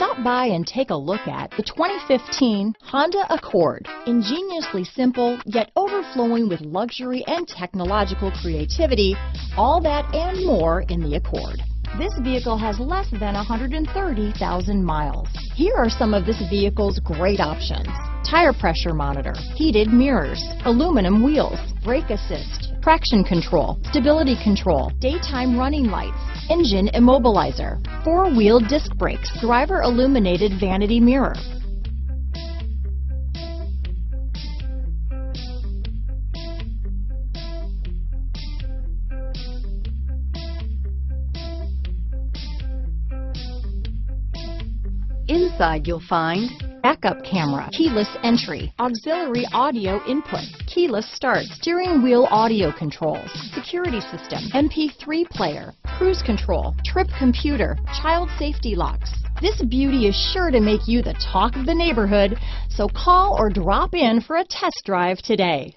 Stop by and take a look at the 2015 Honda Accord. Ingeniously simple, yet overflowing with luxury and technological creativity, all that and more in the Accord. This vehicle has less than 130,000 miles. Here are some of this vehicle's great options. Tire pressure monitor, heated mirrors, aluminum wheels, brake assist, traction control, stability control, daytime running lights, engine immobilizer, four-wheel disc brakes, driver illuminated vanity mirror, Inside you'll find backup camera, keyless entry, auxiliary audio input, keyless start, steering wheel audio controls, security system, MP3 player, cruise control, trip computer, child safety locks. This beauty is sure to make you the talk of the neighborhood, so call or drop in for a test drive today.